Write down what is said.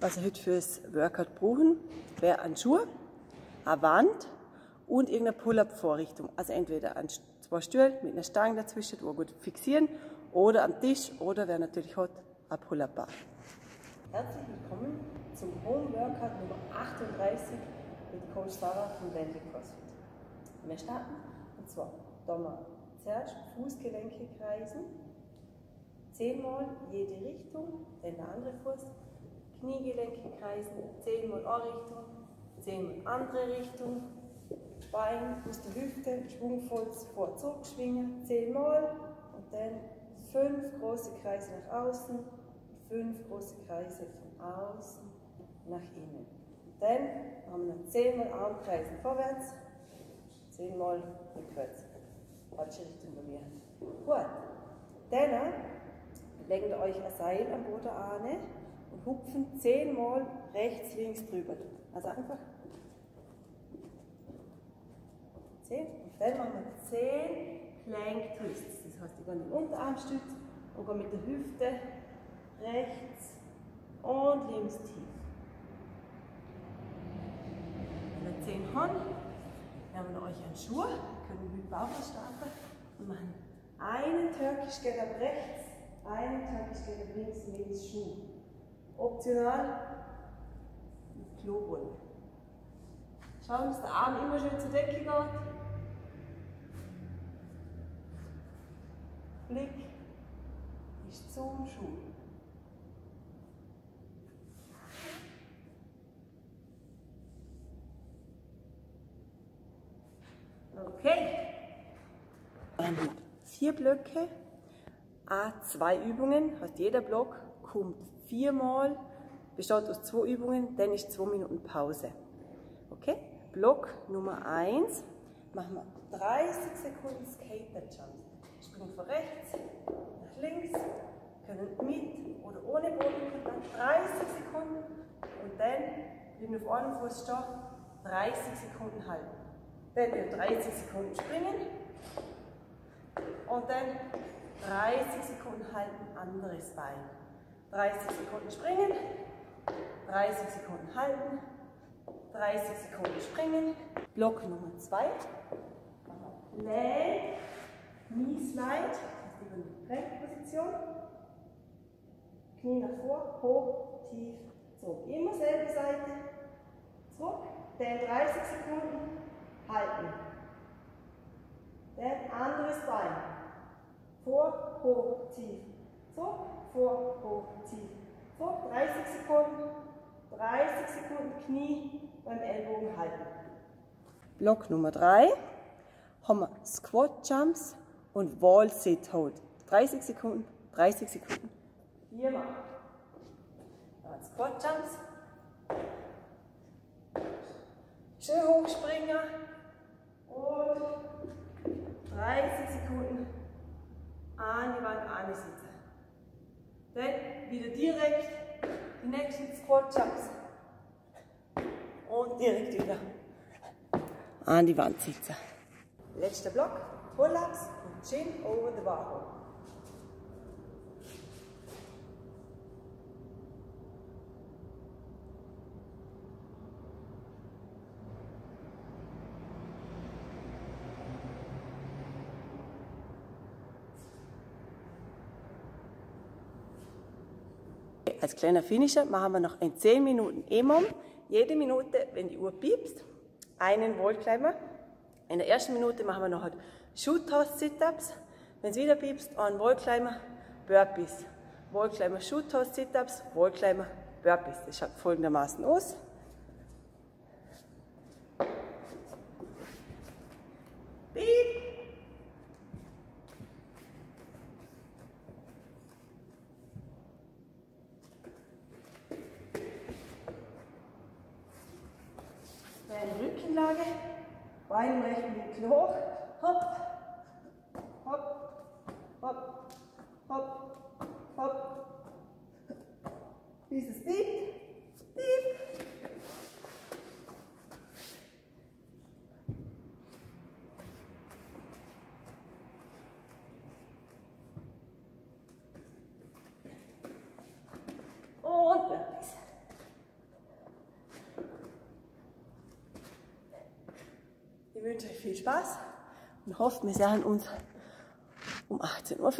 was ihr heute fürs Workout brauchen, wäre ein Schuh, eine Wand und irgendeine Pull-Up-Vorrichtung. Also entweder ein zwei Stühle mit einer Stange dazwischen, wo gut fixieren, oder am Tisch, oder wer natürlich hat, ein Pull-Up-Bar. Herzlich willkommen zum Home Workout Nummer 38 mit Coach Sarah von Bentley CrossFit. Wir starten und zwar wir zuerst Fußgelenke kreisen, zehnmal jede Richtung, dann der andere Fuß, Kniegelenke kreisen, zehnmal eine Richtung, zehnmal andere Richtung, Bein aus der Hüfte schwungvoll vor zurück schwingen, zehnmal und dann fünf große Kreise nach außen, fünf große Kreise von außen nach innen. Dann haben wir zehnmal Armkreisen vorwärts, zehnmal rückwärts. Falsche Richtung bei mir. Gut. Dann legen wir euch ein Seil am Boden an und hupfen zehnmal rechts, links drüber. Also einfach 10. Und dann machen wir 10 Plank Twists. Das heißt, ich gehe den Unterarmstütz und gehe mit der Hüfte rechts und links tief. Wenn wir 10 haben, haben wir euch einen Schuh, können mit Bauch starten und machen einen Turkish Get Up rechts, einen Turkish Get Up links mit Schuh. Optional mit Klobrille. Schauen, dass der Arm immer schön zur Decke geht. Blick ist zum Schuh. Okay. Vier Blöcke, A2 Übungen, heißt jeder Block kommt viermal, besteht aus zwei Übungen, dann ist zwei Minuten Pause. Okay? Block Nummer 1 machen wir 30 Sekunden Skater Jumps springen von rechts nach links, können mit oder ohne Bodenkontakt 30 Sekunden und dann bleiben auf einem Fuß stehen, 30 Sekunden halten. Dann wieder 30 Sekunden springen und dann 30 Sekunden halten, anderes Bein. 30 Sekunden springen, 30 Sekunden halten, 30 Sekunden springen. Block Nummer 2. Leg Knie slide, das ist die Plank-Position. Knie nach vor, hoch, tief, zurück. Immer selbe Seite, zurück, dann 30 Sekunden, halten. Dann anderes Bein. Vor, hoch, tief, zurück, vor, hoch, tief, zurück. 30 Sekunden, 30 Sekunden Knie beim Ellbogen halten. Block Nummer 3 haben wir Squat Jumps und Wall Sit Hold. 30 Sekunden, 30 Sekunden. Viermal. Dann Squat Jumps. Schön hochspringen und 30 Sekunden an die Wand ansitzen. Dann wieder direkt die nächsten Squat Jumps und direkt wieder an die Wand sitzen. Letzter Block, Pull-ups chin over the bar. Als kleiner Finisher machen wir noch in 10 Minuten EMOM. Jede Minute, wenn die Uhr piepst, einen Wallclimber. In der ersten Minute machen wir noch halt Shoot-Toss Sit-Ups. Wenn es wieder piepst, ein Wallclimber, Burpees. Wallclimber, Shoot-Toss Sit-Ups, Wallclimber, Burpees. Das schaut folgendermaßen aus. Piep. Dann Rückenlage, Bein rechten Winkel hoch, hopp, hopp, hopp, hopp. Dieses Piep, wünsche euch viel Spaß und hoffe, wir sehen uns um 18.15 Uhr.